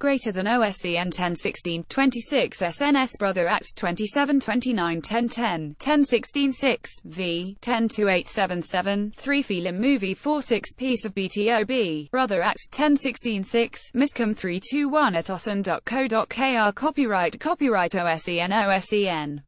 greater than OSEN 1016 26 SNS Brother Act 27 29 10 10 10 16 6 v 10 3 Film Movie 46 Piece of BTOB Brother Act 10 16 6 Miscom 321 at osen.co.kr Copyright Copyright OSEN OSEN